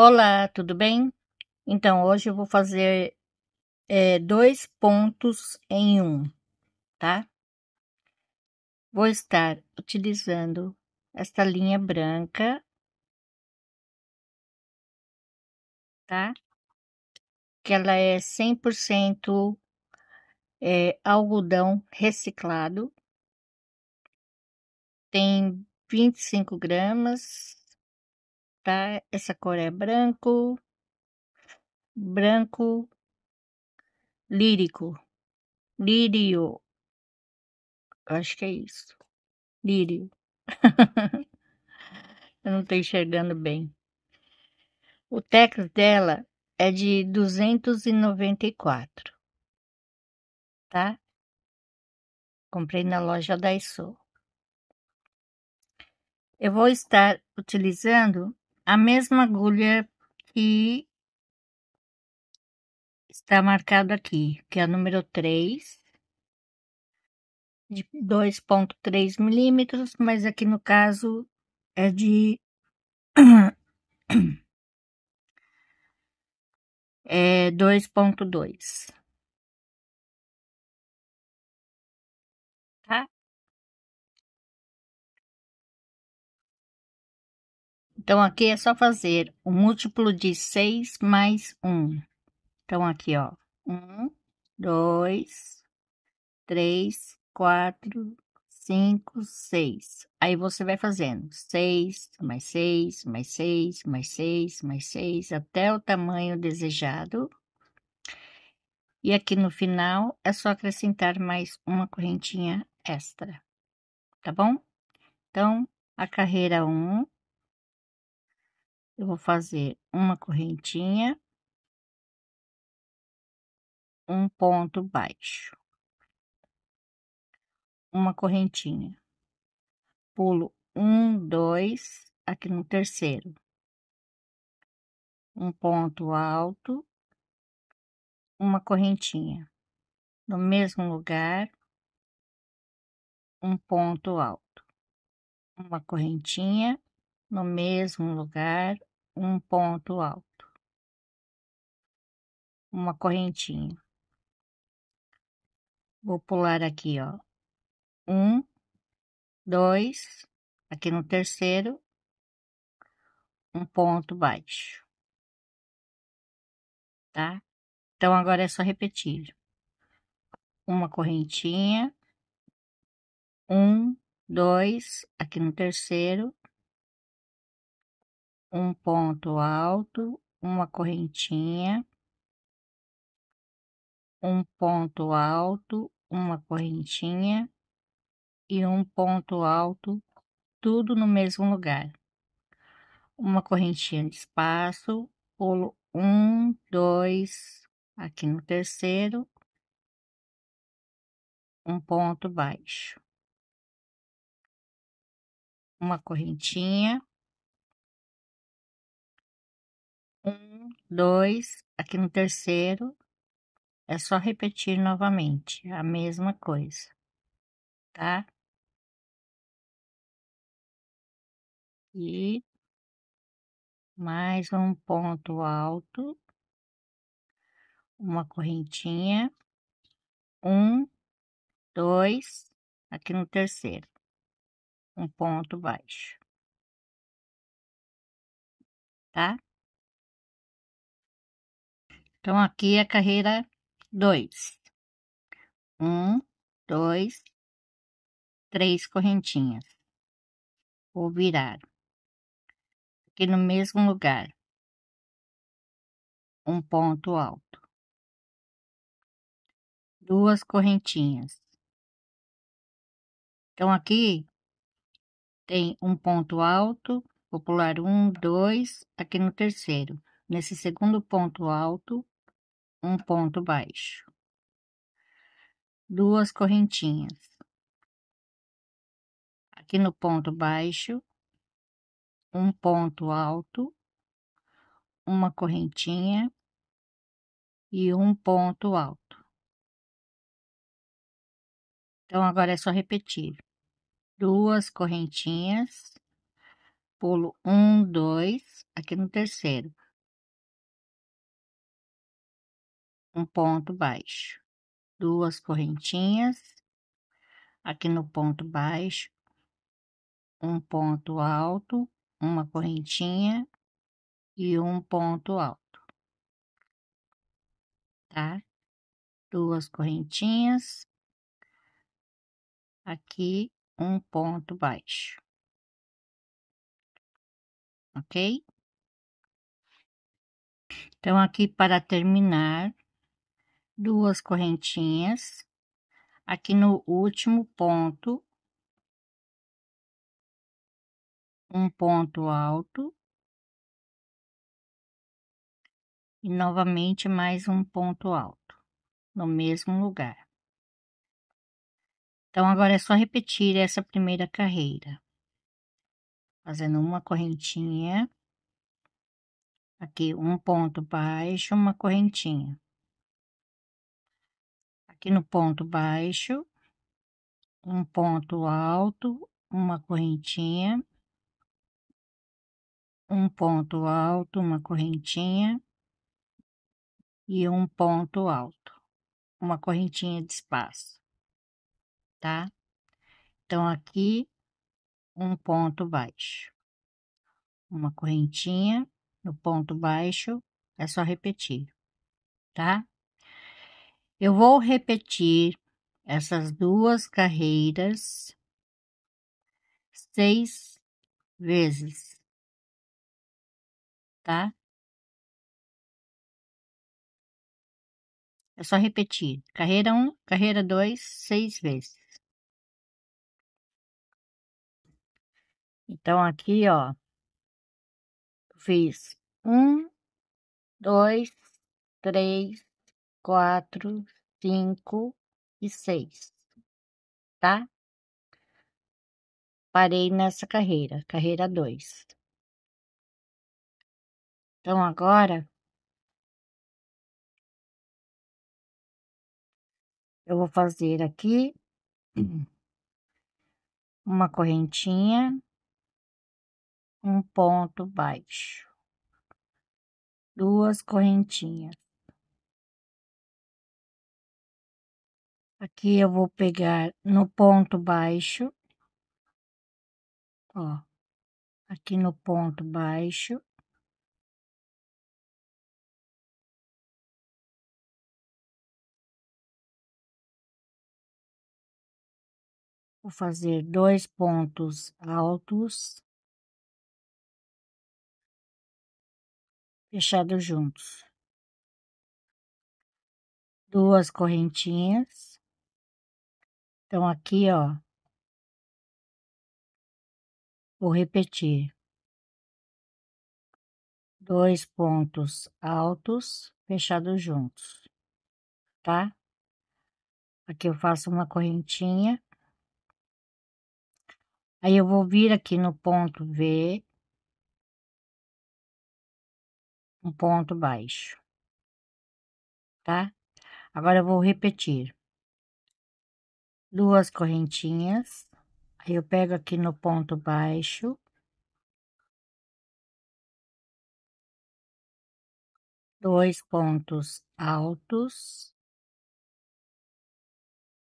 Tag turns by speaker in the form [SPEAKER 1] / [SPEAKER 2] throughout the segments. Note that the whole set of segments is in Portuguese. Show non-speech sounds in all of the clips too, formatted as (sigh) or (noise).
[SPEAKER 1] Olá, tudo bem? Então, hoje eu vou fazer é, dois pontos em um, tá? Vou estar utilizando esta linha branca, tá? Que ela é 100% é, algodão reciclado. Tem 25 gramas, tá? Essa cor é branco, branco lírico, lírio. Acho que é isso. Lírio. (laughs) Eu não tô enxergando bem. O Tex dela é de 294, tá? Comprei na loja da Isso. Eu vou estar utilizando a mesma agulha que está marcado aqui, que é a número 3, de 2.3 milímetros, mas aqui no caso é de (coughs) é 2.2. Então, aqui é só fazer o múltiplo de 6 mais 1. Então, aqui, ó. 1, 2, 3, 4, 5, 6. Aí você vai fazendo 6, mais 6, mais 6, mais 6, mais 6, até o tamanho desejado. E aqui no final é só acrescentar mais uma correntinha extra, tá bom? Então, a carreira 1, eu vou fazer uma correntinha, um ponto baixo, uma correntinha, pulo um, dois, aqui no terceiro, um ponto alto, uma correntinha, no mesmo lugar, um ponto alto, uma correntinha, no mesmo lugar, um ponto alto, uma correntinha. Vou pular aqui, ó, um, dois, aqui no terceiro, um ponto baixo, tá? Então, agora é só repetir. Uma correntinha, um, dois, aqui no terceiro, um ponto alto, uma correntinha, um ponto alto, uma correntinha e um ponto alto, tudo no mesmo lugar. Uma correntinha de espaço, pulo um, dois, aqui no terceiro, um ponto baixo. Uma correntinha, dois, aqui no terceiro, é só repetir novamente a mesma coisa, tá? E mais um ponto alto, uma correntinha, um, dois, aqui no terceiro, um ponto baixo, tá? Então, aqui é a carreira 2. Um, dois, três correntinhas. Vou virar. Aqui no mesmo lugar. Um ponto alto. Duas correntinhas. Então, aqui tem um ponto alto, vou pular um, dois, aqui no terceiro. Nesse segundo ponto alto, um ponto baixo, duas correntinhas. Aqui no ponto baixo, um ponto alto, uma correntinha e um ponto alto. Então, agora é só repetir. Duas correntinhas, pulo um, dois, aqui no terceiro. Um ponto baixo, duas correntinhas, aqui no ponto baixo, um ponto alto, uma correntinha e um ponto alto, tá? Duas correntinhas, aqui um ponto baixo, ok? Então, aqui para terminar, duas correntinhas, aqui no último ponto, um ponto alto, e novamente mais um ponto alto, no mesmo lugar. Então, agora é só repetir essa primeira carreira, fazendo uma correntinha, aqui um ponto baixo, uma correntinha. Aqui no ponto baixo, um ponto alto, uma correntinha, um ponto alto, uma correntinha e um ponto alto, uma correntinha de espaço, tá? Então, aqui, um ponto baixo, uma correntinha, no ponto baixo, é só repetir, tá? Eu vou repetir essas duas carreiras seis vezes, tá? É só repetir. Carreira um, carreira dois, seis vezes. Então, aqui, ó, fiz um, dois, três, quatro, cinco e seis, tá? Parei nessa carreira, carreira dois. Então, agora, eu vou fazer aqui uma correntinha, um ponto baixo, duas correntinhas. Aqui eu vou pegar no ponto baixo, ó, aqui no ponto baixo. Vou fazer dois pontos altos. Fechados juntos. Duas correntinhas. Então, aqui, ó, vou repetir. Dois pontos altos fechados juntos, tá? Aqui eu faço uma correntinha. Aí eu vou vir aqui no ponto V, um ponto baixo, tá? Agora eu vou repetir. Duas correntinhas, aí eu pego aqui no ponto baixo. Dois pontos altos,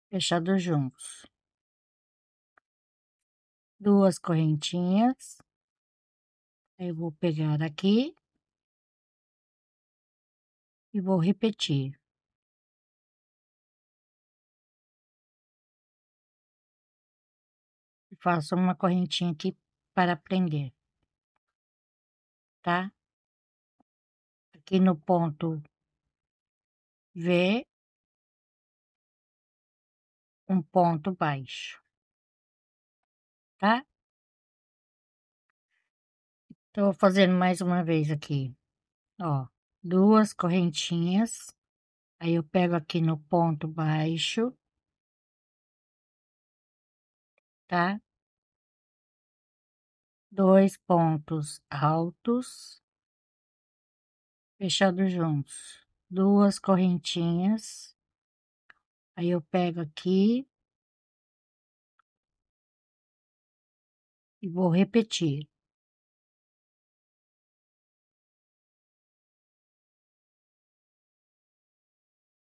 [SPEAKER 1] fechados juntos duas correntinhas. Eu vou pegar aqui e vou repetir. Faço uma correntinha aqui para prender, tá? Aqui no ponto V, um ponto baixo tá? Vou fazendo mais uma vez aqui, ó, duas correntinhas, aí eu pego aqui no ponto baixo, tá? Dois pontos altos, fechados juntos, duas correntinhas, aí eu pego aqui. E vou repetir.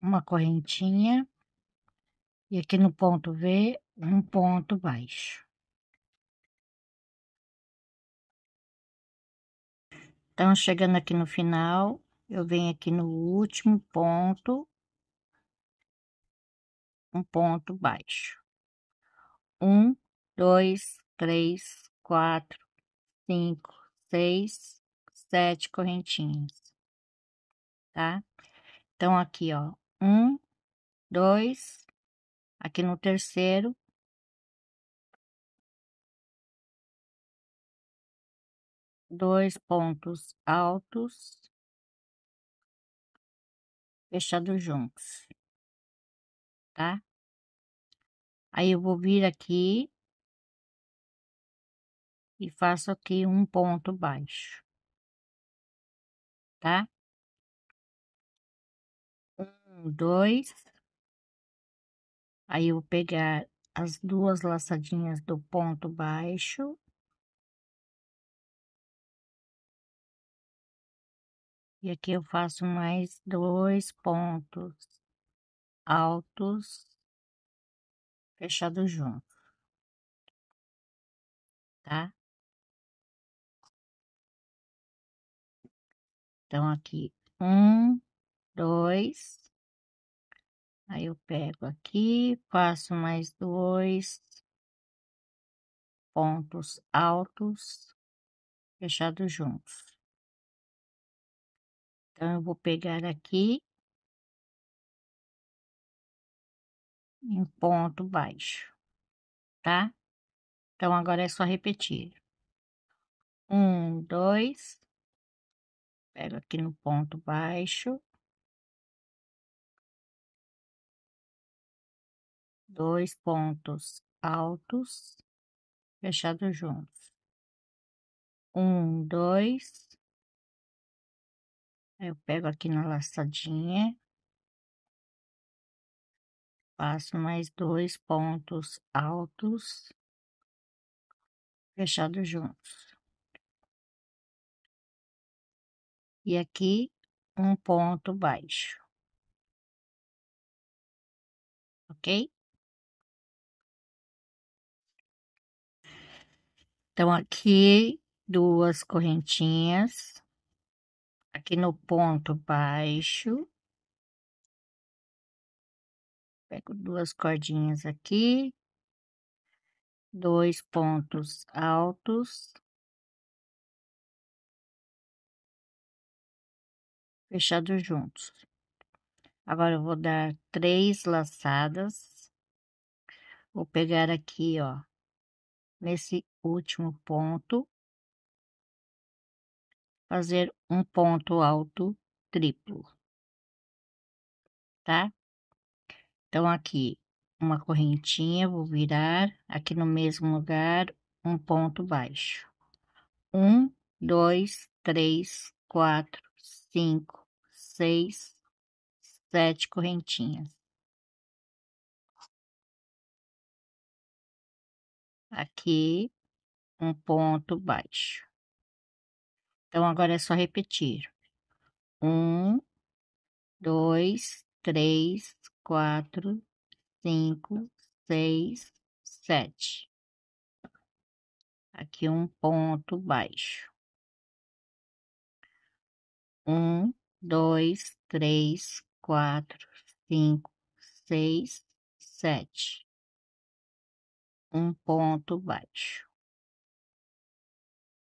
[SPEAKER 1] uma correntinha. E aqui no ponto V, um ponto baixo. Então, chegando aqui no final, eu venho aqui no último ponto, um ponto baixo. Um, dois, três, quatro, cinco, seis, sete correntinhas, tá? Então, aqui, ó, um, dois, aqui no terceiro, dois pontos altos, fechados juntos, tá? Aí eu vou vir aqui e faço aqui um ponto baixo, tá? Um, dois. Aí eu vou pegar as duas laçadinhas do ponto baixo. E aqui eu faço mais dois pontos altos fechados juntos, tá? Então, aqui, um, dois. Aí eu pego aqui, faço mais dois pontos altos fechados juntos. Então, eu vou pegar aqui em ponto baixo, tá? Então, agora é só repetir. Um, dois, pego aqui no ponto baixo. Dois pontos altos, fechados juntos. Um, dois. Eu pego aqui na laçadinha. Faço mais dois pontos altos, fechados juntos. E aqui, um ponto baixo. Ok? Então, aqui, duas correntinhas. Aqui no ponto baixo. Pego duas cordinhas aqui. Dois pontos altos. Fechados juntos. Agora, eu vou dar três laçadas. Vou pegar aqui, ó, nesse último ponto. Fazer um ponto alto triplo. Tá? Então, aqui, uma correntinha, vou virar aqui no mesmo lugar, um ponto baixo. Um, dois, três, quatro, cinco, seis, sete correntinhas. Aqui, um ponto baixo. Então, agora é só repetir. Um, dois, três, quatro, cinco, seis, sete. Aqui um ponto baixo. Um, dois, três, quatro, cinco, seis, sete. Um ponto baixo.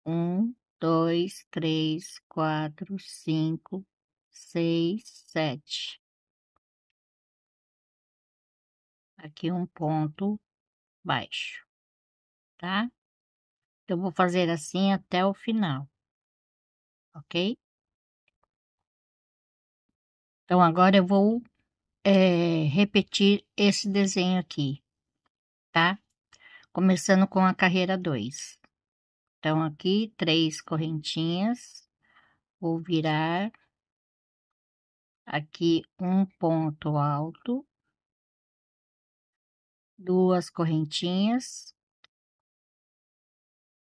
[SPEAKER 1] Um, dois, três, quatro, cinco, seis, sete. aqui um ponto baixo, tá? Eu vou fazer assim até o final, ok? Então, agora eu vou é, repetir esse desenho aqui, tá? Começando com a carreira 2. Então, aqui, três correntinhas, vou virar aqui um ponto alto, duas correntinhas,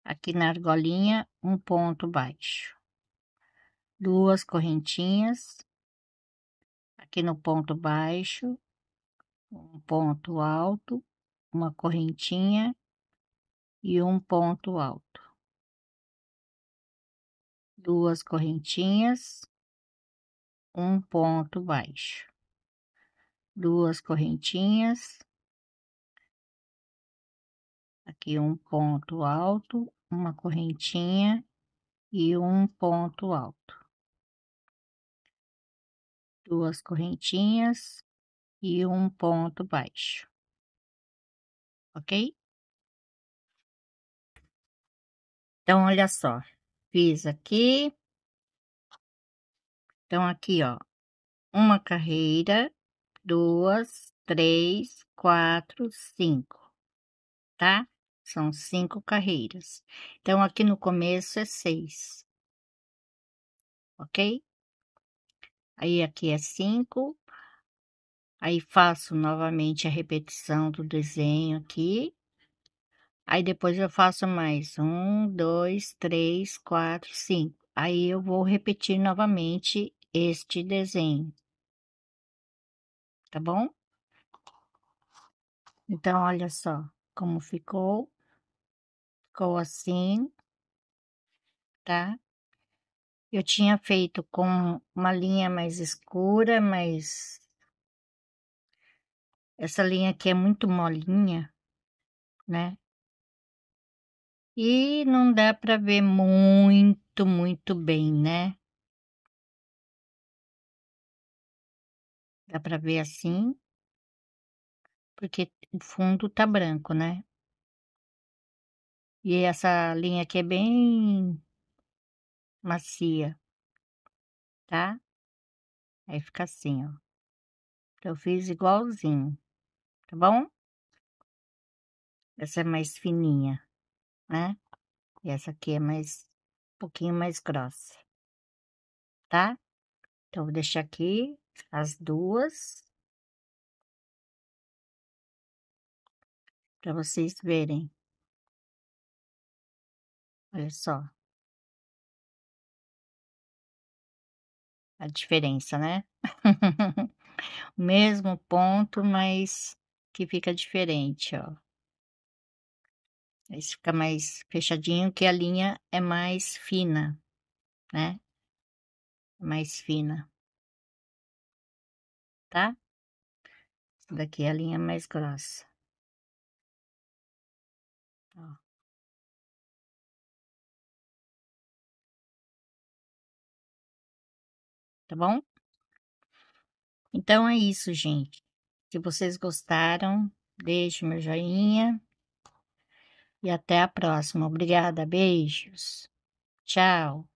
[SPEAKER 1] aqui na argolinha, um ponto baixo, duas correntinhas, aqui no ponto baixo, um ponto alto, uma correntinha e um ponto alto. Duas correntinhas, um ponto baixo. Duas correntinhas, aqui um ponto alto, uma correntinha e um ponto alto. Duas correntinhas e um ponto baixo. Ok? Então, olha só, fiz aqui. Então, aqui, ó, uma carreira, duas, três, quatro, cinco, tá? São cinco carreiras. Então, aqui no começo é seis. Ok? Aí, aqui é cinco. Aí, faço novamente a repetição do desenho aqui. Aí, depois eu faço mais um, dois, três, quatro, cinco. Aí, eu vou repetir novamente este desenho. Tá bom? Então, olha só como ficou ficou assim, tá? Eu tinha feito com uma linha mais escura, mas essa linha aqui é muito molinha, né? E não dá para ver muito, muito bem, né? Dá para ver assim, porque o fundo tá branco, né? E essa linha aqui é bem macia, tá? Aí fica assim, ó. Então, eu fiz igualzinho, tá bom? Essa é mais fininha, né? E essa aqui é mais, um pouquinho mais grossa, tá? Então, vou deixar aqui as duas. Para vocês verem. Olha só. A diferença, né? (laughs) O mesmo ponto, mas que fica diferente, ó. Esse fica mais fechadinho, que a linha é mais fina, né? Mais fina. Tá? Daqui é a linha mais grossa. Ó. Tá bom? Então é isso, gente. Se vocês gostaram, deixe meu joinha. E até a próxima. Obrigada, beijos. Tchau.